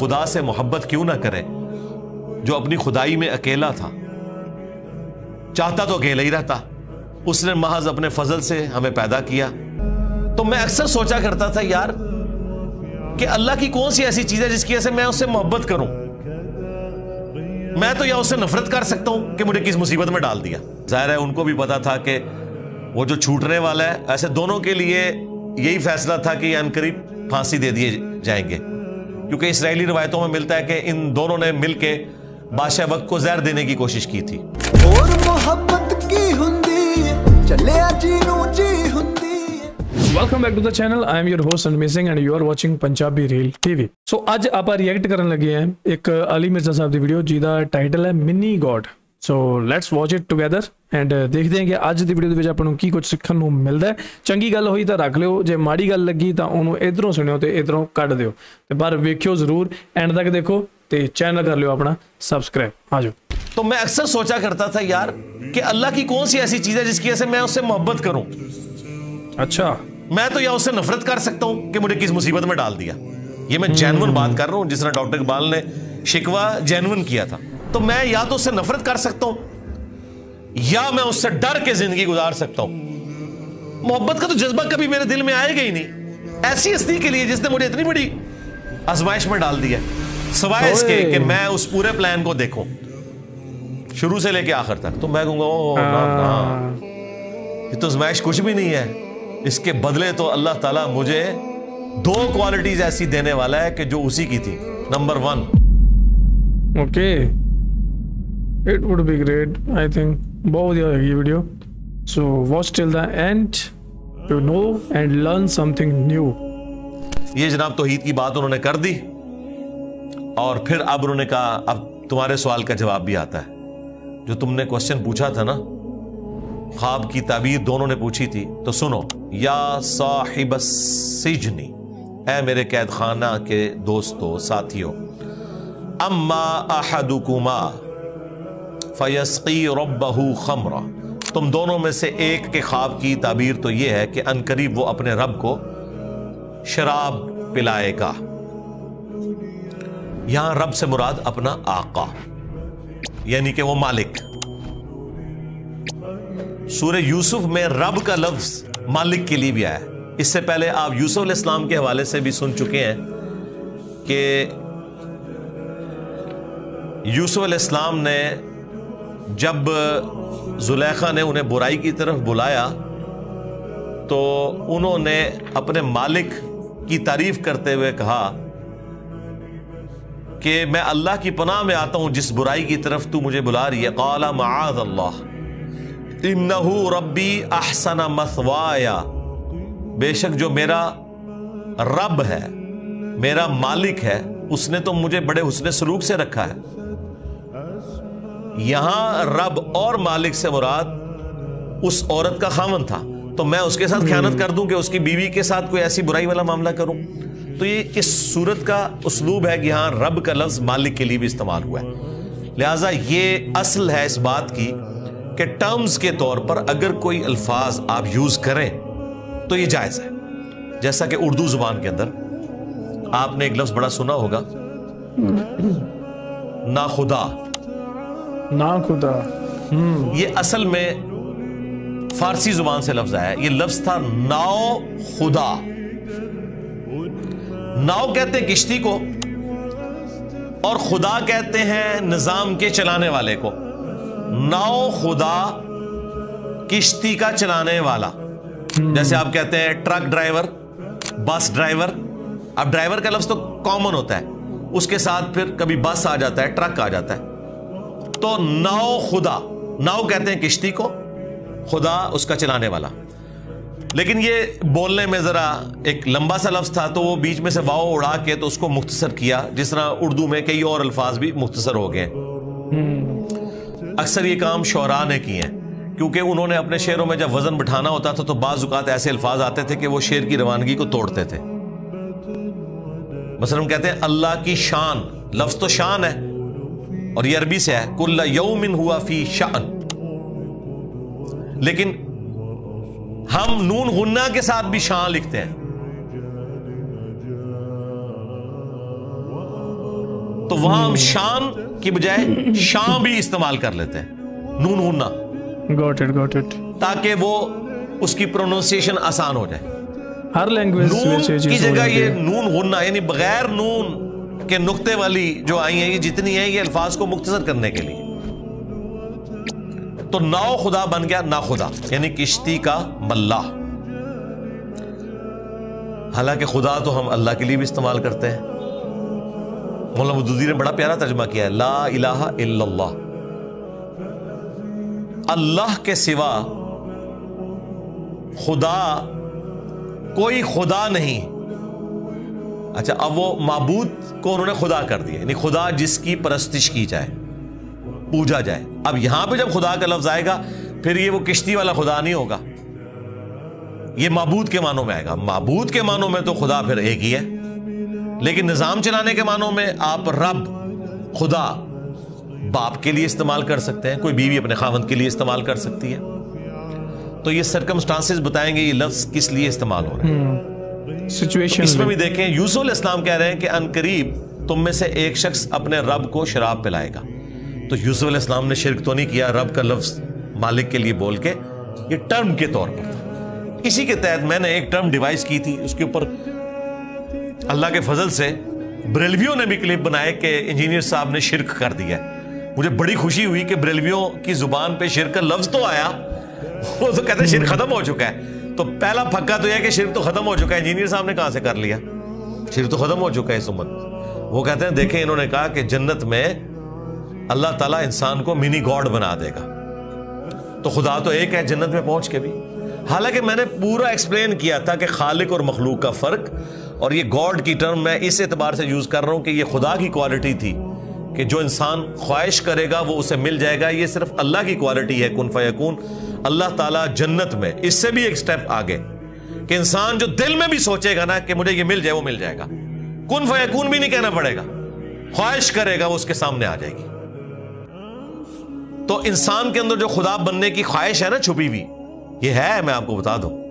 خدا سے محبت کیوں نہ کرے، جو اپنی خدائی میں اکیلا تھا۔ چاہتا تو اکیلا ہی رہتا۔ اس نے محض اپنے فضل سے ہمیں پیدا کیا۔ تو میں اکثر سوچا کرتا تھا، یار، کہ اللہ کی کون سی ایسی چیز ہے جس کی وجہ سے میں اس سے محبت کروں؟ میں تو یا اس سے نفرت کر سکتا ہوں کہ مجھے کس مصیبت میں ڈال دیا۔ ظاہر ہے، ان کو بھی پتا تھا کہ وہ جو چھوٹنے والا ہے، ایسے دونوں کے لیے یہی فیصلہ تھا کہ یہ انقریب پھانسی دے دیے جائیں گے۔ کیونکہ اسرائیلی روایتوں میں ملتا ہے کہ ان دونوں نے مل کے بادشاہ وقت کو زہر دینے کی کوشش کی تھی۔ اور محبت کی ہندی چلے جینو جی Hindi. Welcome back to the channel I am your host and missing and you are watching Punjabi reel TV so اج آپ ریئیکٹ کرن لگے ہیں ایک علی مرزا صاحب دی ویڈیو جی دا ٹائٹل ہے money god so let's watch it together and ਦੇਖਦੇ ਹਾਂ ਕਿ ਅੱਜ ਦੀ ਵੀਡੀਓ ਦੇ ਵਿੱਚ ਆਪਾਂ ਨੂੰ ਕੀ ਕੁਝ ਸਿੱਖਣ ਨੂੰ ਮਿਲਦਾ ਹੈ ਚੰਗੀ ਗੱਲ ਹੋਈ ਤਾਂ ਰੱਖ ਲਿਓ ਜੇ ਮਾੜੀ ਗੱਲ ਲੱਗੀ ਤਾਂ ਉਹਨੂੰ ਇਧਰੋਂ ਸੁਣਿਓ ਤੇ ਇਧਰੋਂ ਕੱਢ ਦਿਓ ਤੇ ਪਰ ਵੇਖਿਓ ਜ਼ਰੂਰ ਐਂਡ ਤੱਕ ਦੇਖੋ ਤੇ ਚੈਨਲ ਕਰ ਲਿਓ ਆਪਣਾ ਸਬਸਕ੍ਰਾਈਬ ਆਜੋ تو میں اکثر سوچا کرتا تھا یار کہ اللہ کی کون سی ایسی چیز ہے جس کی وجہ سے میں اس سے محبت کروں ਅੱਛਾ میں تو یا اس سے نفرت کر سکتا ہوں کہ مجھے کس مصیبت میں ڈال دیا یہ میں جینون بات کر رہا ہوں جس طرح ڈاکٹر اقبال نے شکوہ جینون کیا تھا تو میں یا تو اس سے نفرت کر سکتا ہوں یا میں اس سے ڈر کے زندگی گزار سکتا ہوں؟ محبت کا تو جذبہ کبھی میرے دل میں آئے گا ہی نہیں۔ ایسی ہستی کے لیے جس نے مجھے اتنی بڑی آزمائش میں ڈال دیا سوائے اس کے کہ میں اس پورے پلان کو دیکھوں۔ شروع سے لے کے آخر تک تو میں کہوں گا او یہ تو آزمائش کچھ بھی نہیں ہے۔ اس کے بدلے تو اللہ تعالیٰ مجھے دو کوالٹیز ایسی دینے والا ہے کہ جو اسی کی تھی۔ Number one okay it would be great I think ਬਹੁਤ ਵਧੀਆ ਹੋਏਗੀ ਇਹ video so watch till the end to know and learn something new یہ جناب توحید کی بات انہوں نے کر دی اور پھر اب انہوں نے کہا اب تمہارے سوال کا جواب بھی آتا ہے جو تم نے کوشچن پوچھا تھا نا خواب کی تعبیر دونوں نے پوچھی تھی تو سنو یا صاحب السجنی اے میرے قید خانہ کے دوستو ساتھیو اما احدکما فیسقی ربہ خمرہ تم دونوں میں سے ایک کے خواب کی تعبیر تو یہ ہے کہ انقریب وہ اپنے رب کو شراب پلائے گا۔ یہاں رب سے مراد اپنا آقا یعنی کہ وہ مالک۔ سورہ یوسف میں رب کا لفظ مالک کے لیے بھی آیا ہے۔ اس سے پہلے آپ یوسف علیہ السلام کے حوالے سے بھی سن چکے ہیں کہ یوسف علیہ السلام نے جب زلیخا نے انہیں برائی کی طرف بلایا تو انہوں نے اپنے مالک کی تعریف کرتے ہوئے کہا کہ میں اللہ کی پناہ میں آتا ہوں، جس برائی کی طرف تو مجھے بلا رہی ہے۔ قال معاذ اللہ۔ انہو ربی احسن مثوایا۔ بے شک جو میرا رب ہے، میرا مالک ہے، اس نے تو مجھے بڑے حسن سلوک سے رکھا ہے۔ یہاں رب اور مالک سے مراد اس عورت کا خامن تھا۔ تو میں اس کے ساتھ خیانت کر دوں کہ اس کی بیوی کے ساتھ کوئی ایسی برائی والا معاملہ کروں۔ تو یہ اس صورت کا اسلوب ہے کہ یہاں رب کا لفظ مالک کے لیے بھی استعمال ہوا ہے۔ لہٰذا یہ اصل ہے اس بات کی کہ ٹرمز کے طور پر اگر کوئی الفاظ آپ یوز کریں تو یہ جائز ہے۔ جیسا کہ اردو زبان کے اندر آپ نے ایک لفظ بڑا سنا ہوگا۔ نا خدا۔ یہ اصل میں فارسی زبان سے لفظ آیا یہ لفظ تھا ناؤ خدا۔ ناؤ کہتے ہیں کشتی کو اور خدا کہتے ہیں نظام کے چلانے والے کو۔ ناؤ خدا کشتی کا چلانے والا۔ جیسے آپ کہتے ہیں ٹرک ڈرائیور بس ڈرائیور۔ اب ڈرائیور کا لفظ تو کامن ہوتا ہے۔ اس کے ساتھ پھر کبھی بس آ جاتا ہے ٹرک آ جاتا ہے۔ تو ناؤ خدا، ناؤ کہتے ہیں کشتی کو، خدا اس کا چلانے والا۔ لیکن یہ بولنے میں ذرا ایک لمبا سا لفظ تھا، تو وہ بیچ میں سے واؤ اڑا کے تو اس کو مختصر کیا، جس طرح اردو میں کئی اور الفاظ بھی مختصر ہو گئے۔ اکثر یہ کام شعراء نے کیے ہیں، کیونکہ انہوں نے اپنے شعروں میں جب وزن بٹھانا ہوتا تھا تو بعض اوقات ایسے الفاظ آتے تھے کہ وہ شعر کی روانگی کو توڑتے تھے۔ مثلا ہم کہتے ہیں اللہ کی شان، لفظ تو شان ہے۔ اور یہ عربی سے ہے کل یومن ہوا فی شان لیکن ہم نون غنہ کے ساتھ بھی شان لکھتے ہیں۔ تو وہاں ہم شان کی بجائے شام بھی استعمال کر لیتے ہیں نون ہننا گاٹ اٹ گاٹ اٹ تاکہ وہ اس کی پروننسیشن آسان ہو جائے۔ ہر لینگویج کی جگہ یہ نون غنہ یعنی بغیر نون کے نقطے والی جو آئی ہیں، یہ جتنی ہیں، یہ الفاظ کو مختصر کرنے کے لیے۔ تو ناؤ خدا بن گیا، نا خدا یعنی کشتی کا ملاح حالانکہ خدا تو ہم اللہ کے لیے بھی استعمال کرتے ہیں۔ مولانا مدودی نے بڑا پیارا ترجمہ کیا ہے، لا الہ الا اللہ۔ اللہ کے سوا خدا، کوئی خدا نہیں۔ اچھا اب وہ معبود کو انہوں نے خدا کر دیا یعنی خدا جس کی پرستش کی جائے، پوجا جائے۔ اب یہاں پہ جب خدا کا لفظ آئے گا، پھر یہ وہ کشتی والا خدا نہیں ہوگا۔ یہ معبود کے معنوں میں آئے گا۔ معبود کے معنوں میں تو خدا پھر ایک ہی ہے، لیکن نظام چلانے کے معنوں میں آپ رب، خدا باپ کے لیے استعمال کر سکتے ہیں، کوئی بیوی اپنے خاوند کے لیے استعمال کر سکتی ہے۔ تو یہ سرکمسٹانسز بتائیں گے یہ لفظ کس لیے استعمال ہو رہے ہیں سچویشن اس میں بھی دیکھیں یوسف علیہ السلام کہہ رہے ہیں کہ ان قریب تم میں سے ایک شخص اپنے رب کو شراب پلائے گا۔ تو یوسف علیہ السلام نے شرک تو نہیں کیا رب کا لفظ مالک کے لیے بول کے یہ ٹرم کے طور پر تھا۔ اسی کے تحت میں نے ایک ٹرم ڈیوائز کی تھی اس کے اوپر اللہ کے فضل سے بریلویوں نے بھی کلپ بنائے کہ انجینئر صاحب نے شرک کر دیا۔ مجھے بڑی خوشی ہوئی کہ بریلویوں کی زبان پہ شرک کا لفظ تو آیا وہ تو کہتے ہیں شرک ختم ہو چکا ہے۔ تو پہلا پھکا تو یہ کہ شرک تو ختم ہو چکا ہے۔ انجینئر صاحب نے کہاں سے کر لیا؟ شرک تو ختم ہو چکا ہے اس امت وہ کہتے ہیں، دیکھیں انہوں نے کہا کہ جنت میں اللہ تعالیٰ انسان کو منی گاڈ بنا دے گا۔ تو خدا تو ایک ہے جنت میں پہنچ کے بھی۔ حالانکہ میں نے پورا ایکسپلین کیا تھا کہ خالق اور مخلوق کا فرق اور یہ گاڈ کی ٹرم میں اس اعتبار سے یوز کر رہا ہوں کہ یہ خدا کی کوالٹی تھی۔ کہ جو انسان خواہش کرے گا وہ اسے مل جائے گا، یہ صرف اللہ کی کوالٹی ہے، کن فیکون۔ اللہ تعالیٰ جنت میں اس سے بھی ایک سٹیپ آگے۔ کہ انسان جو دل میں بھی سوچے گا نا کہ مجھے یہ مل جائے، وہ مل جائے گا۔ کن فیکون بھی نہیں کہنا پڑے گا۔ خواہش کرے گا، وہ اس کے سامنے آ جائے گی۔ تو انسان کے اندر جو خدا بننے کی خواہش ہے نا چھپی ہوئی، یہ ہے، میں آپ کو بتا دوں۔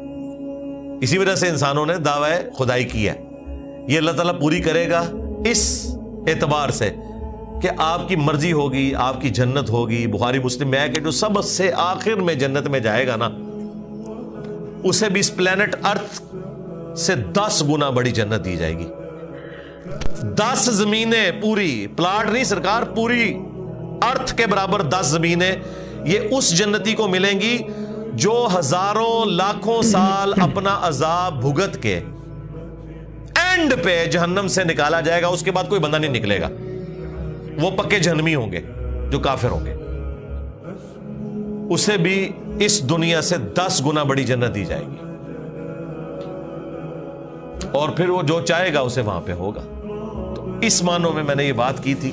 اسی وجہ سے انسانوں نے دعوی خدائی کی ہے۔ یہ اللہ تعالیٰ پوری کرے گا اس اعتبار سے۔ کہ آپ کی مرضی ہوگی، آپ کی جنت ہوگی، بخاری، مسلم، میں ہے کہ جو سب سے آخر میں جنت میں جائے گا نا، اسے بھی اس پلانٹ ارتھ سے دس گنا بڑی جنت دی جائے گی۔ دس زمینیں پوری، پلاٹ نہیں سرکار، پوری ارتھ کے برابر دس زمینیں، یہ اس جنتی کو ملیں گی جو ہزاروں، لاکھوں سال اپنا عذاب بھگت کے اینڈ پہ جہنم سے نکالا جائے گا، اس کے بعد کوئی بندہ نہیں نکلے گا۔ وہ پکے جہنمی ہوں گے جو کافر ہوں گے۔ اسے بھی اس دنیا سے دس گنا بڑی جنت دی جائے گی۔ اور پھر وہ جو چاہے گا اسے وہاں پہ ہوگا۔ تو اس معنوں میں میں نے یہ بات کی تھی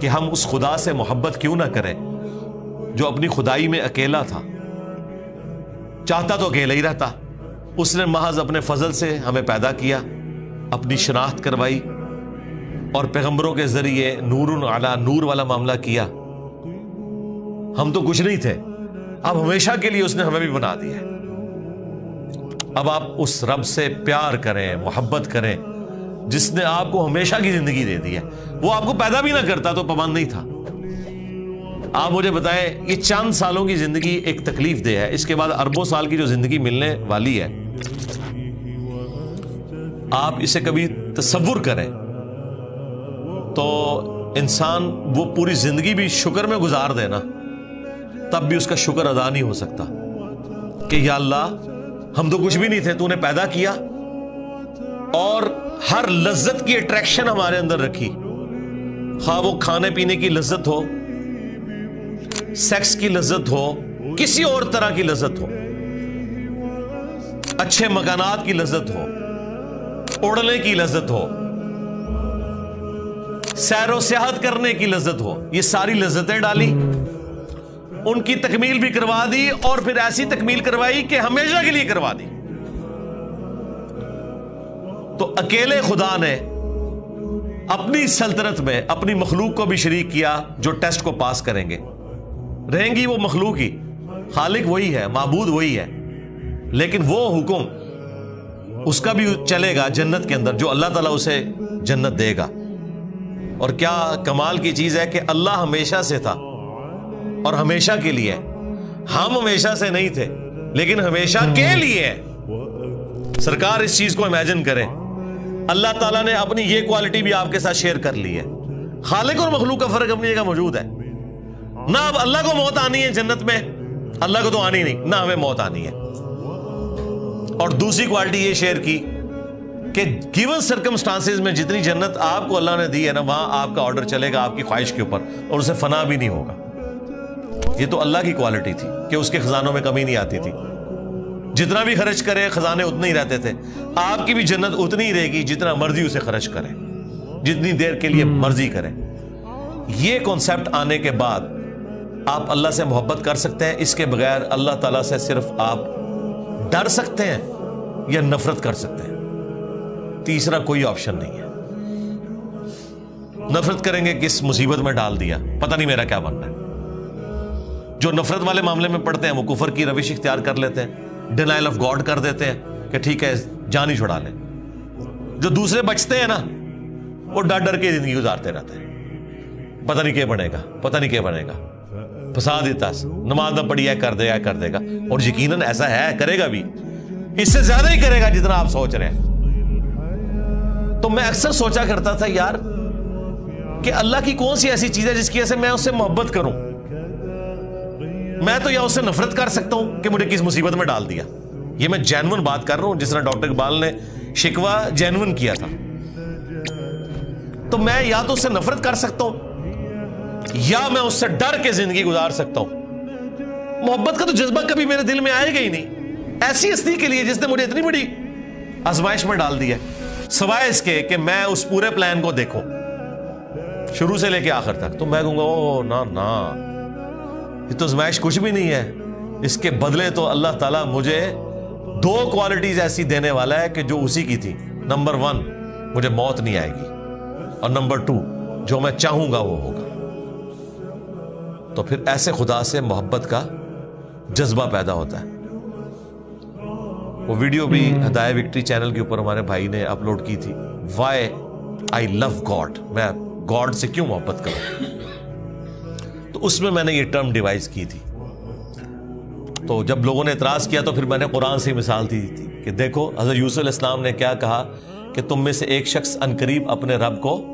کہ ہم اس خدا سے محبت کیوں نہ کریں جو اپنی خدائی میں اکیلا تھا۔ چاہتا تو اکیلا ہی رہتا۔ اس نے محض اپنے فضل سے ہمیں پیدا کیا، اپنی شناخت کروائی اور پیغمبروں کے ذریعے نور اعلی نور والا معاملہ کیا۔ ہم تو کچھ نہیں تھے۔ اب ہمیشہ کے لیے اس نے ہمیں بھی بنا دیا اب آپ اس رب سے پیار کریں، محبت کریں، جس نے آپ کو ہمیشہ کی زندگی دے دی ہے۔ وہ آپ کو پیدا بھی نہ کرتا تو پابند نہیں تھا۔ آپ مجھے بتائیں، یہ چند سالوں کی زندگی ایک تکلیف دہ ہے۔ اس کے بعد اربوں سال کی جو زندگی ملنے والی ہے، آپ اسے کبھی تصور کریں۔ تو انسان وہ پوری زندگی بھی شکر میں گزار دے نا، تب بھی اس کا شکر ادا نہیں ہو سکتا کہ یا اللہ، ہم تو کچھ بھی نہیں تھے، تو نے پیدا کیا۔ اور ہر لذت کی اٹریکشن ہمارے اندر رکھی۔ خواہ وہ کھانے پینے کی لذت ہو سیکس کی لذت ہو، کسی اور طرح کی لذت ہو، اچھے مکانات کی لذت ہو، اڑنے کی لذت ہو۔ سیر و سیاحت کرنے کی لذت ہو۔ یہ ساری لذتیں ڈالی۔ ان کی تکمیل بھی کروا دی اور پھر ایسی تکمیل کروائی کہ ہمیشہ کے لیے کروا دی۔ تو اکیلے خدا نے اپنی سلطنت میں اپنی مخلوق کو بھی شریک کیا جو ٹیسٹ کو پاس کریں گے۔ رہیں گی وہ مخلوق ہی۔ خالق وہی ہے، معبود وہی ہے۔ لیکن وہ حکم اس کا بھی چلے گا جنت کے اندر جو اللہ تعالیٰ اسے جنت دے گا۔ اور کیا کمال کی چیز ہے کہ اللہ ہمیشہ سے تھا اور ہمیشہ کے لیے ہم ہمیشہ سے نہیں تھے، لیکن ہمیشہ کے لیے سرکار اس چیز کو امیجن کریں۔ اللہ تعالیٰ نے اپنی یہ کوالٹی بھی آپ کے ساتھ شیئر کر لی ہے۔ خالق اور مخلوق کا فرق اپنی جگہ موجود ہے۔ نہ اب اللہ کو موت آنی ہے جنت میں، اللہ کو تو آنی نہیں، نہ ہمیں موت آنی ہے۔ اور دوسری کوالٹی یہ شیئر کی کہ گیون سرکمسٹانسز میں جتنی جنت آپ کو اللہ نے دی ہے نا وہاں آپ کا آرڈر چلے گا آپ کی خواہش کے اوپر اور اسے فنا بھی نہیں ہوگا۔ یہ تو اللہ کی کوالٹی تھی کہ اس کے خزانوں میں کمی نہیں آتی تھی۔ جتنا بھی خرچ کرے خزانے اتنے ہی رہتے تھے۔ آپ کی بھی جنت اتنی ہی رہے گی جتنا مرضی اسے خرچ کرے جتنی دیر کے لیے مرضی کرے۔ یہ کانسیپٹ آنے کے بعد آپ اللہ سے محبت کر سکتے ہیں اس کے بغیر اللہ تعالیٰ سے صرف آپ ڈر سکتے ہیں یا نفرت کر سکتے ہیں۔ تیسرا کوئی آپشن نہیں ہے۔ نفرت کریں گے کس مصیبت میں ڈال دیا۔ پتہ نہیں میرا کیا بننا ہے۔ جو نفرت والے معاملے میں پڑھتے ہیں، وہ کفر کی روش اختیار کر لیتے ہیں ڈینائل آف گاڈ کر دیتے ہیں کہ ٹھیک ہے، جان ہی چھڑا لیں۔ جو دوسرے بچتے ہیں نا، وہ ڈر ڈر کے زندگی گزارتے رہتے ہیں۔ پتہ نہیں کیا بنے گا، پتہ نہیں کیا بنے گا۔ پھنسا دیتا نماز نہ پڑھی ہے کر دے گا کر دے گا۔ اور یقیناً ایسا ہے، کرے گا بھی۔ اس سے زیادہ ہی کرے گا جتنا آپ سوچ رہے ہیں۔ تو میں اکثر سوچا کرتا تھا یار کہ اللہ کی کون سی ایسی چیز ہے جس کی وجہ سے میں اس سے محبت کروں؟ میں تو یا اس سے نفرت کر سکتا ہوں کہ مجھے کس مصیبت میں ڈال دیا۔ یہ میں جینون بات کر رہا ہوں، جس طرح ڈاکٹر اقبال نے شکوا جینون کیا تھا۔ تو میں یا تو اس سے نفرت کر سکتا ہوں، یا میں اس سے ڈر کے زندگی گزار سکتا ہوں۔ محبت کا تو جذبہ کبھی میرے دل میں آئے گا ہی نہیں۔ ایسی ہستی کے لیے جس نے مجھے اتنی بڑی آزمائش میں ڈال دی ہے۔ سوائے اس کے کہ میں اس پورے پلان کو دیکھوں۔ شروع سے لے کے آخر تک۔ تو میں کہوں گا او نا نا۔ یہ تو آزمائش کچھ بھی نہیں ہے۔ اس کے بدلے تو اللہ تعالیٰ مجھے دو کوالٹیز ایسی دینے والا ہے کہ جو اسی کی تھی۔ نمبر ون مجھے موت نہیں آئے گی۔ اور نمبر ٹو جو میں چاہوں گا وہ ہوگا۔ تو پھر ایسے خدا سے محبت کا جذبہ پیدا ہوتا ہے۔ وہ ویڈیو بھی ہدایہ وکٹری چینل کے اوپر ہمارے بھائی نے اپلوڈ کی تھی۔ وائی آئی لو گاڈ میں گاڈ سے کیوں محبت کروں؟ تو اس میں میں نے یہ ٹرم ڈیوائز کی تھی۔ تو جب لوگوں نے اعتراض کیا تو پھر میں نے قرآن سے مثال دی تھی کہ دیکھو، حضرت یوسف علیہ السلام نے کیا کہا کہ تم میں سے ایک شخص انقریب اپنے رب کو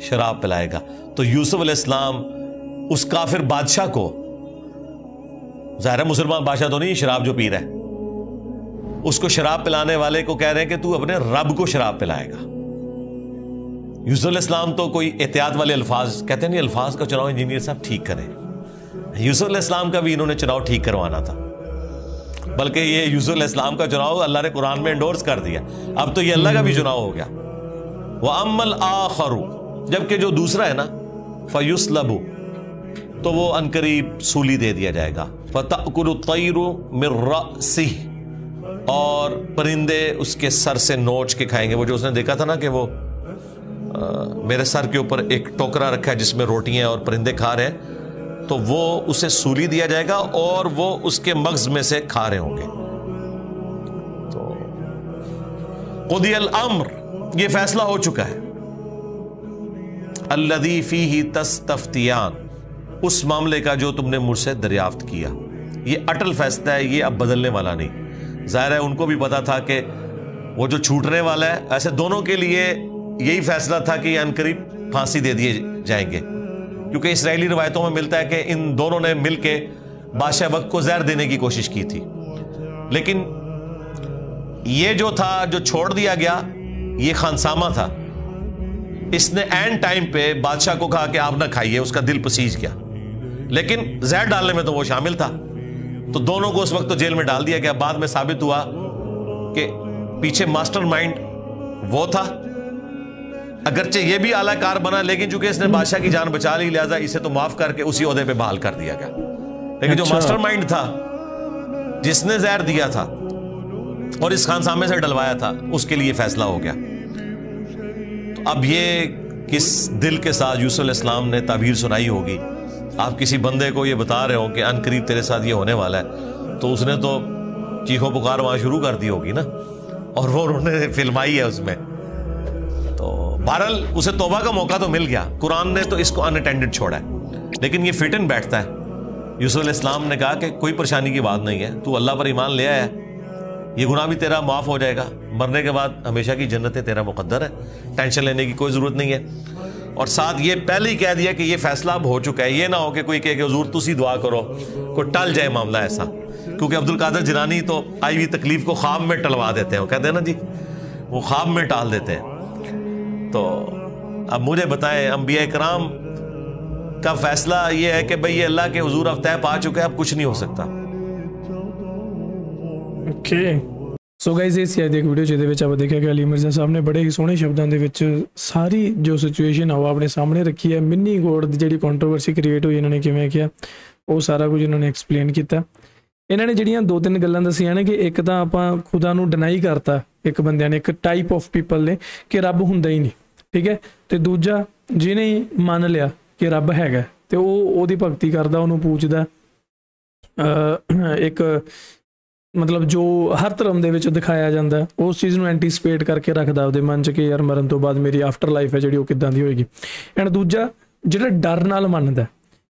شراب پلائے گا۔ تو یوسف علیہ السلام اس کافر بادشاہ کو، ظاہر مسلمان بادشاہ تو نہیں، شراب جو پی رہا ہے۔ اس کو شراب پلانے والے کو کہہ رہے ہیں کہ تو اپنے رب کو شراب پلائے گا۔ یوسف علیہ السلام تو کوئی احتیاط والے الفاظ کہتے ہیں نہیں الفاظ کا چناؤ انجینئر صاحب ٹھیک کریں۔ یوسف علیہ السلام کا بھی انہوں نے چناؤ ٹھیک کروانا تھا۔ بلکہ یہ یوسف علیہ السلام کا چناؤ اللہ نے قرآن میں انڈورس کر دیا۔ اب تو یہ اللہ کا بھی چناؤ ہو گیا۔ وہ امل آخرو جبکہ جو دوسرا ہے نا فیوس لبو تو وہ انقریب سولی دے دیا جائے گا۔ فتح اور پرندے اس کے سر سے نوچ کے کھائیں گے۔ وہ جو اس نے دیکھا تھا نا کہ وہ میرے سر کے اوپر ایک ٹوکرا رکھا ہے جس میں روٹیاں اور پرندے کھا رہے ہیں، تو وہ اسے سولی دیا جائے گا اور وہ اس کے مغز میں سے کھا رہے ہوں گے۔ تو قدی الامر یہ فیصلہ ہو چکا ہے۔ الدیفی ہی تستفتیان اس معاملے کا جو تم نے مجھ سے دریافت کیا۔ یہ اٹل فیصلہ ہے، یہ اب بدلنے والا نہیں۔ ظاہر ہے ان کو بھی پتا تھا کہ وہ جو چھوٹنے والا ہے، ایسے دونوں کے لیے یہی فیصلہ تھا کہ یہ انقریب پھانسی دے دیے جائیں گے۔ کیونکہ اسرائیلی روایتوں میں ملتا ہے کہ ان دونوں نے مل کے بادشاہ وقت کو زہر دینے کی کوشش کی تھی۔ لیکن یہ جو تھا، جو چھوڑ دیا گیا، یہ خانسامہ تھا۔ اس نے اینڈ ٹائم پہ بادشاہ کو کہا کہ آپ نہ کھائیے، اس کا دل پسیج گیا۔ لیکن زہر ڈالنے میں تو وہ شامل تھا۔ تو دونوں کو اس وقت تو جیل میں ڈال دیا گیا۔ بعد میں ثابت ہوا کہ پیچھے ماسٹر مائنڈ وہ تھا۔ اگرچہ یہ بھی اعلی کار بنا لیکن چونکہ اس نے بادشاہ کی جان بچا لی لہٰذا اسے تو معاف کر کے اسی عہدے پہ بحال کر دیا گیا۔ لیکن جو ماسٹر مائنڈ تھا جس نے زہر دیا تھا اور اس خانسامے سے ڈلوایا تھا اس کے لیے فیصلہ ہو گیا۔ تو اب یہ کس دل کے ساتھ یوسف علیہ السلام نے تعبیر سنائی ہوگی؟ آپ کسی بندے کو یہ بتا رہے ہوں کہ ان قریب تیرے ساتھ یہ ہونے والا ہے، تو اس نے تو چیخو پکار وہاں شروع کر دی ہوگی نا۔ اور وہ انہوں نے فلمائی ہے اس میں۔ تو بہرحال اسے توبہ کا موقع تو مل گیا۔ قرآن نے تو اس کو ان چھوڑا ہے۔ لیکن یہ فٹ ان بیٹھتا ہے۔ یوسف علیہ السلام نے کہا کہ کوئی پریشانی کی بات نہیں ہے، تو اللہ پر ایمان لے آیا۔ یہ گناہ بھی تیرا معاف ہو جائے گا۔ مرنے کے بعد ہمیشہ کی جنتیں تیرا مقدر ہے۔ ٹینشن لینے کی کوئی ضرورت نہیں ہے۔ اور ساتھ یہ پہلے ہی کہہ دیا کہ یہ فیصلہ اب ہو چکا ہے۔ یہ نہ ہو کہ کوئی کہے کہ حضور تسی دعا کرو، کو ٹل جائے معاملہ ایسا۔ کیونکہ عبد القادر جنانی تو آئی ہوئی تکلیف کو خواب میں ٹلوا دیتے ہیں۔ وہ کہتے ہیں نا جی وہ خواب میں ٹال دیتے ہیں۔ تو اب مجھے بتائیں، انبیاء کرام کا فیصلہ یہ ہے کہ بھئی یہ اللہ کے حضور اب طے پا چکے اب کچھ نہیں ہو سکتا۔ Okay. ਸੀ ਅੱਜ ਦੀ ਇੱਕ ਵੀਡੀਓ ਜਿਹਦੇ ਵਿੱਚ ਆਪਾਂ ਦੇਖਿਆ ਕਿ ਅਲੀ ਮਿਰਜ਼ਾ ਸਾਹਿਬ ਨੇ ਬੜੇ ਹੀ ਸੋਹਣੇ ਸ਼ਬਦਾਂ ਦੇ ਵਿੱਚ ਸਾਰੀ ਜੋ ਸਿਚੁਏਸ਼ਨ ਆ ਉਹ ਆਪਣੇ ਸਾਹਮਣੇ ਰੱਖੀ ਹੈ, ਮਿੰਨੀ ਗੋਡ ਦੀ ਜਿਹੜੀ ਕੰਟਰੋਵਰਸੀ ਕ੍ਰੀਏਟ ਹੋਈ ਇਹਨਾਂ ਨੇ ਕਿਵੇਂ ਕਿਹਾ ਉਹ ਸਾਰਾ ਕੁਝ ਇਹਨਾਂ ਨੇ ਐਕਸਪਲੇਨ ਕੀਤਾ। ਇਹਨਾਂ ਨੇ ਜਿਹੜੀਆਂ ਦੋ ਤਿੰਨ ਗੱਲਾਂ ਦੱਸੀਆਂ ਨੇ ਕਿ ਇੱਕ ਤਾਂ ਆਪਾਂ ਖੁਦਾ ਨੂੰ ਡਿਨਾਈ ਕਰਤਾ, ਇੱਕ ਬੰਦਿਆਂ ਨੇ, ਇੱਕ ਟਾਈਪ ਆਫ ਪੀਪਲ ਨੇ, ਕਿ ਰੱਬ ਹੁੰਦਾ ਹੀ ਨਹੀਂ, ਠੀਕ ਹੈ? ਤੇ ਦੂਜਾ, ਜਿਹਨੇ ਮੰਨ ਲਿਆ ਕਿ ਰੱਬ ਹੈਗਾ, ਤੇ ਉਹ ਉਹਦੀ ਭਗਤੀ ਕਰਦਾ, ਉਹਨੂੰ ਪੂਜਦਾ। ਇੱਕ ਮਤਲਬ ਜੋ ਹਰ ਧਰਮ ਦੇ ਵਿੱਚ ਦਿਖਾਇਆ ਜਾਂਦਾ ਉਸ ਚੀਜ਼ ਨੂੰ ਐਂਟੀਸਪੇਟ ਕਰਕੇ ਰੱਖਦਾ ਉਹਦੇ ਮਨ 'ਚ ਕਿ ਯਾਰ ਮਰਨ ਤੋਂ ਬਾਅਦ ਮੇਰੀ ਆਫਟਰ ਲਾਈਫ ਹੈ ਜਿਹੜੀ ਉਹ ਕਿੱਦਾਂ ਦੀ ਹੋਏਗੀ। ਐਂਡ ਦੂਜਾ, ਜਿਹੜਾ ਡਰ ਨਾਲ ਮੰਨਦਾ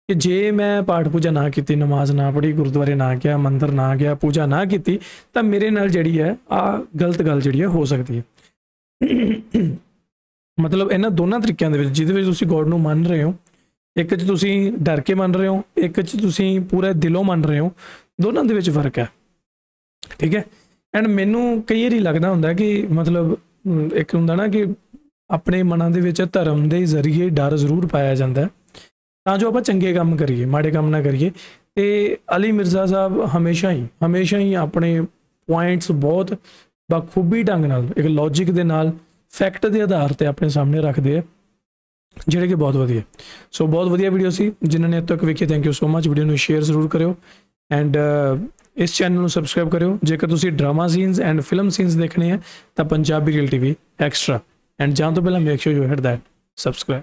ਕਿ ਜੇ ਮੈਂ ਪਾਠ ਪੂਜਾ ਨਾ ਕੀਤੀ, ਨਮਾਜ਼ ਨਾ ਪੜ੍ਹੀ, ਗੁਰਦੁਆਰੇ ਨਾ ਗਿਆ, ਮੰਦਰ ਨਾ ਗਿਆ, ਪੂਜਾ ਨਾ ਕੀਤੀ, ਤਾਂ ਮੇਰੇ ਨਾਲ ਜਿਹੜੀ ਹੈ, ਆ ਗਲਤ ਗੱਲ ਜਿਹੜੀ ਹੈ, ਹੋ ਸਕਦੀ ਹੈ। ਮਤਲਬ ਇਹਨਾਂ ਦੋਨਾਂ ਤਰੀਕਿਆਂ ਦੇ ਵਿੱਚ, ਜਿਹਦੇ ਵਿੱਚ ਤੁਸੀਂ ਗੋਡ ਨੂੰ ਮੰਨ ਰਹੇ ਹੋ, ਇੱਕ 'ਚ ਤੁਸੀਂ ਡਰ ਕੇ ਮੰਨ ਰਹੇ ਹੋ, ਇੱਕ 'ਚ ਤੁਸੀਂ ਪੂਰੇ ਦਿਲੋਂ ਮੰਨ ਰਹੇ ਹੋ, ਦੋਨਾਂ ਦੇ ਵਿੱਚ ਫ਼ਰਕ ਹੈ। ਠੀਕ ਹੈ? ਐਂਡ ਮੈਨੂੰ ਕਈ ਵਾਰੀ ਲੱਗਦਾ ਹੁੰਦਾ ਕਿ ਮਤਲਬ ਇੱਕ ਹੁੰਦਾ ਨਾ ਕਿ ਆਪਣੇ ਮਨਾਂ ਦੇ ਵਿੱਚ ਧਰਮ ਦੇ ਜ਼ਰੀਏ ਡਰ ਜ਼ਰੂਰ ਪਾਇਆ ਜਾਂਦਾ ਤਾਂ ਜੋ ਆਪਾਂ ਚੰਗੇ ਕੰਮ ਕਰੀਏ, ਮਾੜੇ ਕੰਮ ਨਾ ਕਰੀਏ। ਤੇ ਅਲੀ ਮਿਰਜ਼ਾ ਸਾਹਿਬ ਹਮੇਸ਼ਾ ਹੀ ਹਮੇਸ਼ਾ ਹੀ ਆਪਣੇ ਪੁਆਇੰਟਸ ਬਹੁਤ ਬਖੂਬੀ ਢੰਗ ਨਾਲ, ਇੱਕ ਲੌਜੀਕ ਦੇ ਨਾਲ ਫੈਕਟ ਦੇ ਆਧਾਰ ਤੇ ਆਪਣੇ ਸਾਹਮਣੇ ਰੱਖਦੇ ਆ ਜਿਹੜੇ ਕਿ ਬਹੁਤ ਵਧੀਆ। ਸੋ ਬਹੁਤ ਵਧੀਆ ਵੀਡੀਓ ਸੀ, ਜਿਨ੍ਹਾਂ ਨੇ ਅੱਜ ਤੱਕ ਵੇਖੀ thank you so much video ਨੂੰ ਸ਼ੇਅਰ ਜ਼ਰੂਰ ਕਰਿਓ। ਐਂਡ ਇਸ ਚੈਨਲ ਨੂੰ ਸਬਸਕ੍ਰਾਈਬ ਕਰਿਓ। ਜੇਕਰ ਤੁਸੀਂ drama scenes and film scenes ਦੇਖਣੇ ਆ, ਤਾਂ Punjabi reel TV extra and ਜਾਣ ਤੋਂ ਪਹਿਲਾਂ make sure you hit that subscribe